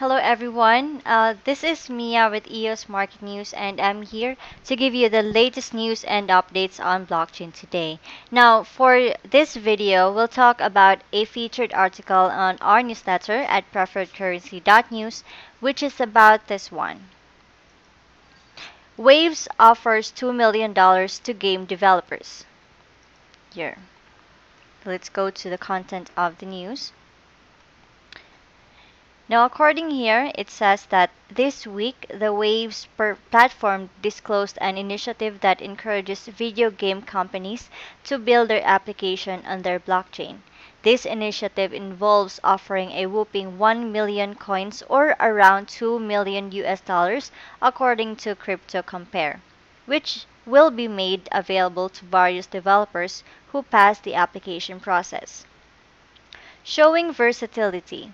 Hello everyone, uh, this is Mia with EOS Market News and I'm here to give you the latest news and updates on blockchain today. Now for this video, we'll talk about a featured article on our newsletter at preferredcurrency.news which is about this one. Waves offers $2 million to game developers. Here. Let's go to the content of the news. Now, according here, it says that this week the Waves platform disclosed an initiative that encourages video game companies to build their application on their blockchain. This initiative involves offering a whooping 1 million coins or around 2 million US dollars according to CryptoCompare, which will be made available to various developers who pass the application process. Showing versatility.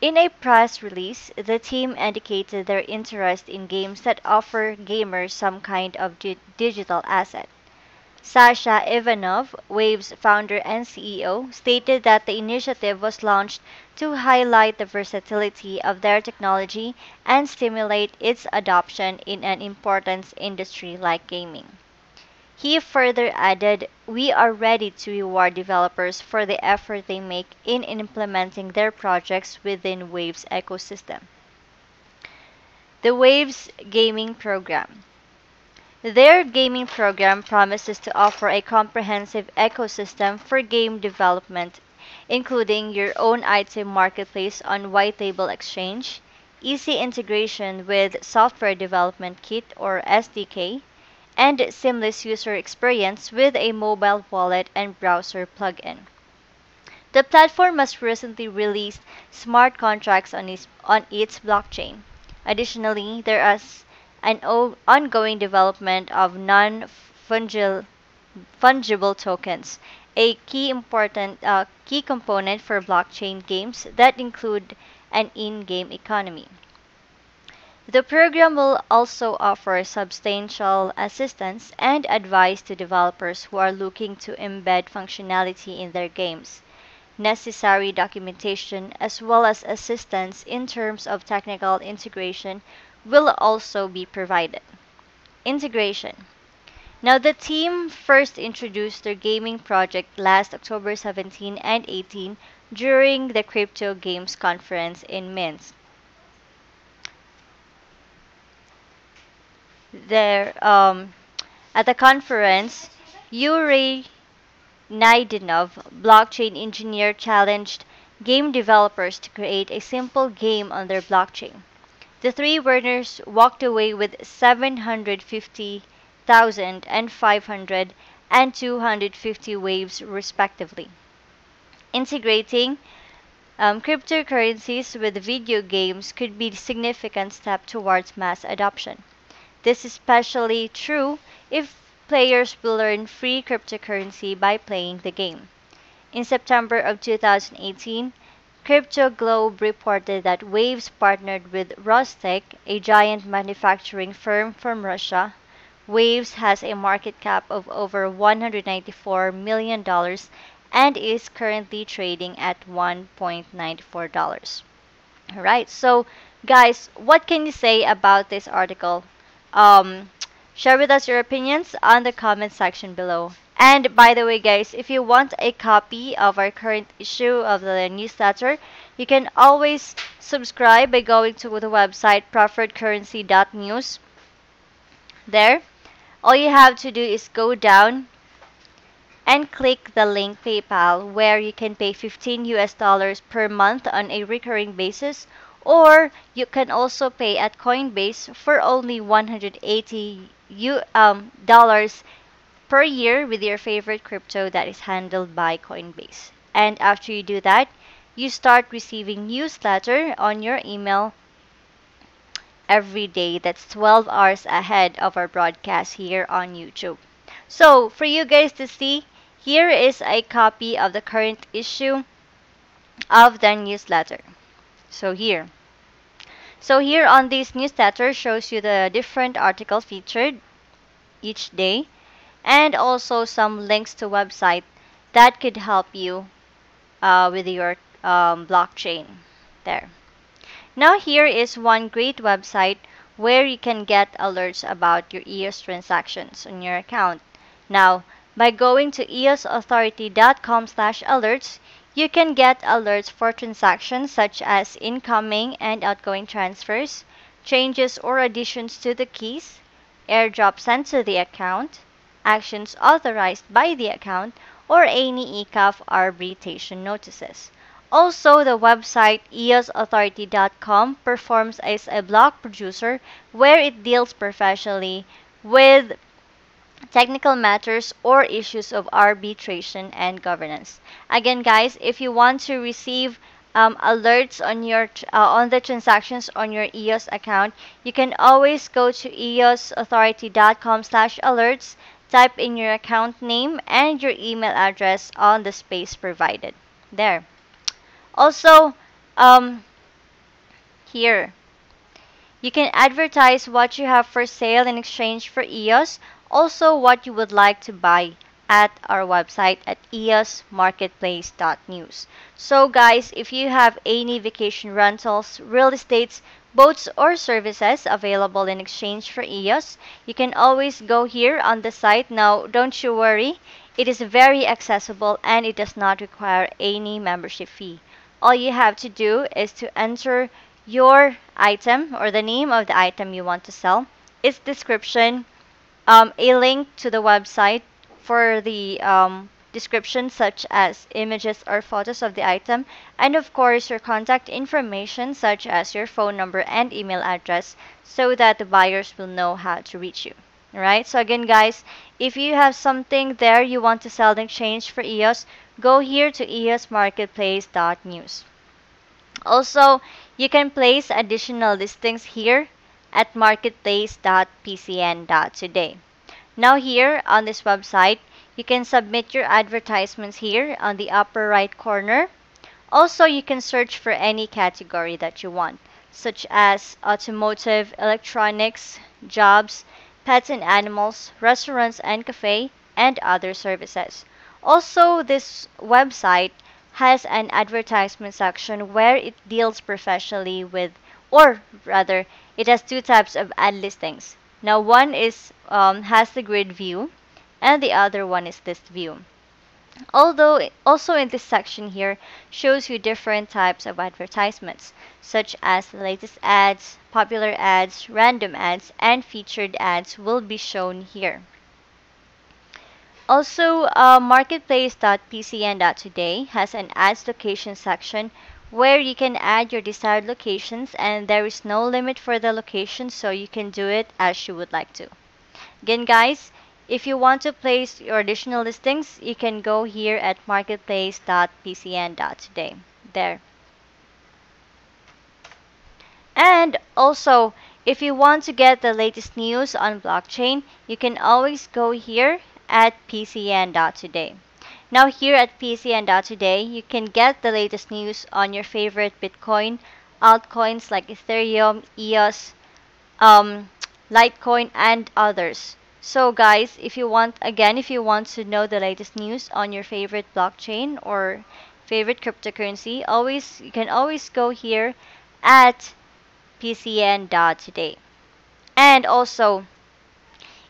In a press release, the team indicated their interest in games that offer gamers some kind of digital asset. Sasha Ivanov, Wave's founder and CEO, stated that the initiative was launched to highlight the versatility of their technology and stimulate its adoption in an important industry like gaming. He further added, We are ready to reward developers for the effort they make in implementing their projects within Waves ecosystem. The Waves Gaming Program Their gaming program promises to offer a comprehensive ecosystem for game development, including your own item marketplace on White Label Exchange, easy integration with Software Development Kit or SDK, and seamless user experience with a mobile wallet and browser plugin. The platform has recently released smart contracts on its, on its blockchain. Additionally, there is an ongoing development of non-fungible fungible tokens, a key important uh, key component for blockchain games that include an in-game economy. The program will also offer substantial assistance and advice to developers who are looking to embed functionality in their games. Necessary documentation as well as assistance in terms of technical integration will also be provided. Integration. Now, the team first introduced their gaming project last October 17 and 18 during the Crypto Games Conference in Minsk. There um, at the conference, Yuri Naidinov, blockchain engineer, challenged game developers to create a simple game on their blockchain. The three winners walked away with 750,000 and 500 and 250 waves respectively. Integrating um, cryptocurrencies with video games could be a significant step towards mass adoption. This is especially true if players will earn free cryptocurrency by playing the game. In September of 2018, CryptoGlobe reported that Waves partnered with Rostec, a giant manufacturing firm from Russia. Waves has a market cap of over $194 million and is currently trading at $1.94. Alright, so guys, what can you say about this article? Um, share with us your opinions on the comment section below. And by the way, guys, if you want a copy of our current issue of the newsletter, you can always subscribe by going to the website preferredcurrency.news. There, all you have to do is go down and click the link PayPal where you can pay 15 US dollars per month on a recurring basis or you can also pay at Coinbase for only 180 U, um, dollars per year with your favorite crypto that is handled by Coinbase. And after you do that, you start receiving newsletter on your email every day. That's 12 hours ahead of our broadcast here on YouTube. So, for you guys to see, here is a copy of the current issue of the newsletter. So here. So here on this newsletter shows you the different articles featured each day and also some links to website that could help you uh, with your um, blockchain there. Now here is one great website where you can get alerts about your EOS transactions on your account. Now, by going to eosauthority.com slash alerts, you can get alerts for transactions such as incoming and outgoing transfers, changes or additions to the keys, airdrop sent to the account, actions authorized by the account, or any ECAF arbitration notices. Also, the website eosauthority.com performs as a block producer where it deals professionally with technical matters or issues of arbitration and governance. Again, guys, if you want to receive um, alerts on your uh, on the transactions on your EOS account, you can always go to eosauthority.com/alerts, type in your account name and your email address on the space provided. There. Also, um, here, you can advertise what you have for sale in exchange for EOS, also what you would like to buy at our website at eosmarketplace.news. So guys, if you have any vacation rentals, real estates, boats or services available in exchange for EOS, you can always go here on the site. Now, don't you worry, it is very accessible and it does not require any membership fee all you have to do is to enter your item or the name of the item you want to sell, its description, um, a link to the website for the um, description such as images or photos of the item, and of course your contact information such as your phone number and email address so that the buyers will know how to reach you. Alright, so again guys, if you have something there you want to sell in exchange for EOS, go here to eosmarketplace.news. Also, you can place additional listings here at marketplace.pcn.today. Now here on this website, you can submit your advertisements here on the upper right corner. Also, you can search for any category that you want, such as automotive, electronics, jobs, pets and animals, restaurants and cafe, and other services. Also, this website has an advertisement section where it deals professionally with, or rather, it has two types of ad listings. Now, one is um, has the grid view, and the other one is this view. Although, also in this section here shows you different types of advertisements, such as the latest ads, popular ads, random ads, and featured ads will be shown here. Also, uh, marketplace.pcn.today has an ads location section where you can add your desired locations and there is no limit for the location so you can do it as you would like to. Again guys, if you want to place your additional listings, you can go here at marketplace.pcn.today. There. And also, if you want to get the latest news on blockchain, you can always go here at pcn.today. Now here at pcn.today, you can get the latest news on your favorite Bitcoin, altcoins like Ethereum, EOS, um, Litecoin, and others. So guys, if you want, again, if you want to know the latest news on your favorite blockchain or favorite cryptocurrency, always you can always go here at pcn.today. And also,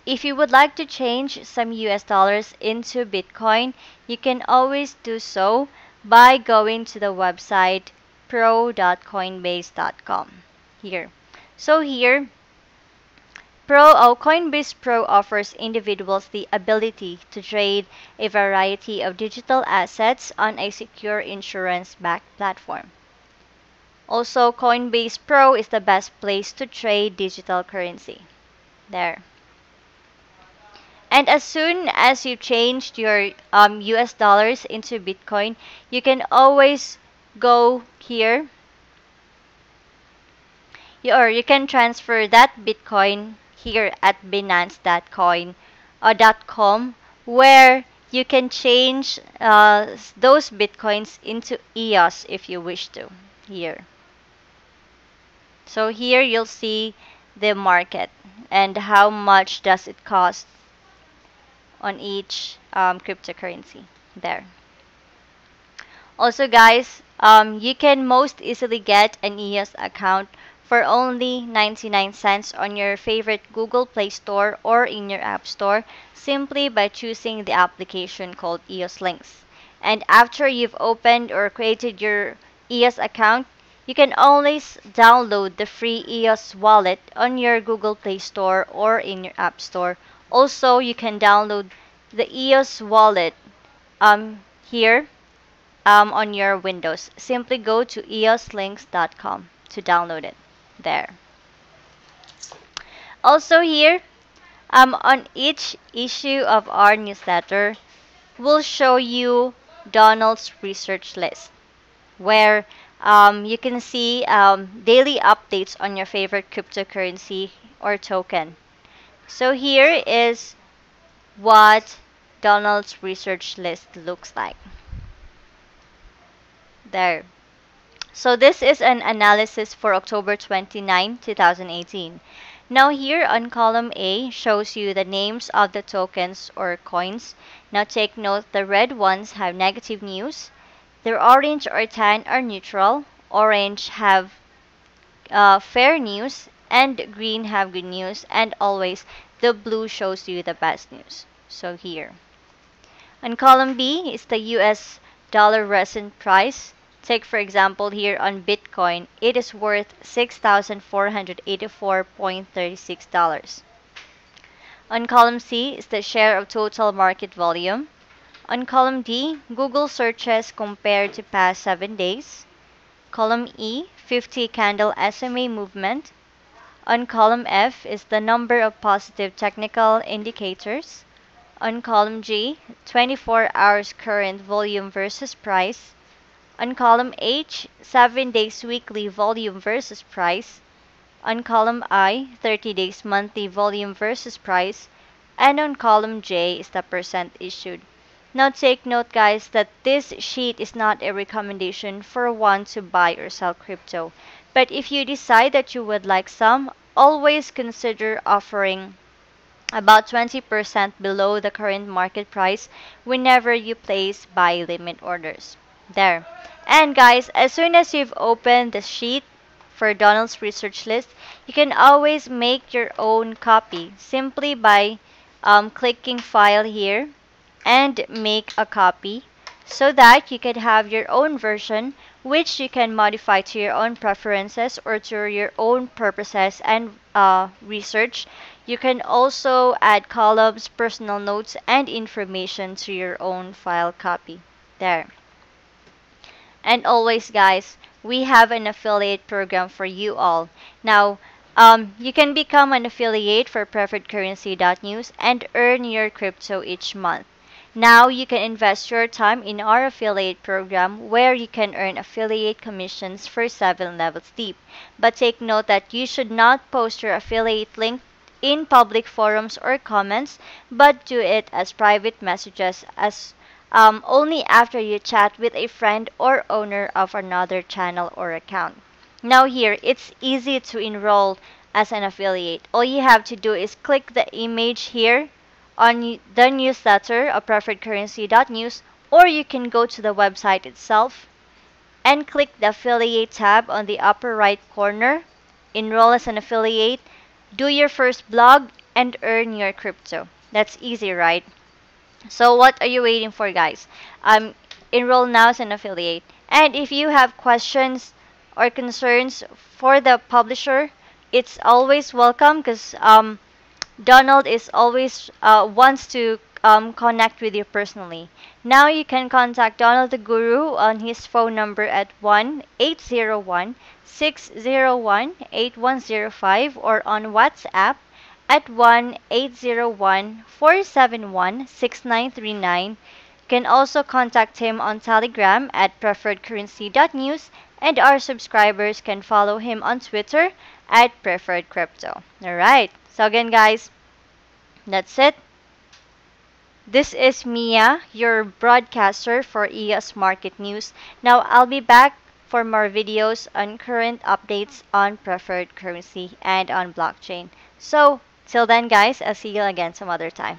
if you would like to change some US dollars into Bitcoin, you can always do so by going to the website pro.coinbase.com here. So here, Pro or Coinbase Pro offers individuals the ability to trade a variety of digital assets on a secure insurance-backed platform. Also, Coinbase Pro is the best place to trade digital currency. There. And as soon as you changed your um, US dollars into Bitcoin, you can always go here or you can transfer that Bitcoin here at Binance.coin or uh, .com where you can change uh, those Bitcoins into EOS if you wish to here. So here you'll see the market and how much does it cost on each um, cryptocurrency there. Also guys, um, you can most easily get an EOS account for only 99 cents on your favorite Google Play Store or in your App Store simply by choosing the application called EOS Lynx. And after you've opened or created your EOS account, you can always download the free EOS wallet on your Google Play Store or in your App Store. Also, you can download the EOS wallet um, here um, on your Windows. Simply go to eoslynx.com to download it there. Also here, um, on each issue of our newsletter, we'll show you Donald's research list, where um, you can see um, daily updates on your favorite cryptocurrency or token. So here is what Donald's research list looks like. There. So this is an analysis for October 29, 2018. Now here on column A shows you the names of the tokens or coins. Now take note the red ones have negative news. The orange or tan are neutral. Orange have uh, fair news and green have good news and always the blue shows you the bad news. So here. On column B is the US dollar recent price. Take for example here on Bitcoin, it is worth $6,484.36. On column C is the share of total market volume. On column D, Google searches compared to past 7 days. Column E, 50 candle SMA movement. On column F is the number of positive technical indicators. On column G, 24 hours current volume versus price. On column H, 7 days weekly volume versus price. On column I, 30 days monthly volume versus price. And on column J is the percent issued. Now take note guys that this sheet is not a recommendation for one to buy or sell crypto. But if you decide that you would like some, always consider offering about 20% below the current market price whenever you place buy limit orders. There. And guys, as soon as you've opened the sheet for Donald's research list, you can always make your own copy simply by um, clicking file here and make a copy so that you can have your own version which you can modify to your own preferences or to your own purposes and uh, research. You can also add columns, personal notes, and information to your own file copy. There. And always, guys, we have an affiliate program for you all. Now, um, you can become an affiliate for preferredcurrency.news and earn your crypto each month. Now you can invest your time in our affiliate program where you can earn affiliate commissions for 7 levels deep. But take note that you should not post your affiliate link in public forums or comments, but do it as private messages as um, only after you chat with a friend or owner of another channel or account. Now here, it's easy to enroll as an affiliate. All you have to do is click the image here on the newsletter of preferredcurrency.news or you can go to the website itself and click the affiliate tab on the upper right corner, enroll as an affiliate, do your first blog, and earn your crypto. That's easy, right? So what are you waiting for, guys? Um, enroll now as an affiliate. And if you have questions or concerns for the publisher, it's always welcome because um, Donald is always uh, wants to um, connect with you personally. Now you can contact Donald the Guru on his phone number at 1-801-601-8105 or on WhatsApp at 1-801-471-6939. You can also contact him on Telegram at preferredcurrency.news and our subscribers can follow him on Twitter at preferredcrypto. Alright, so again guys, that's it. This is Mia, your broadcaster for EOS Market News. Now I'll be back for more videos on current updates on preferred currency and on blockchain. So Till then, guys, I'll see you again some other time.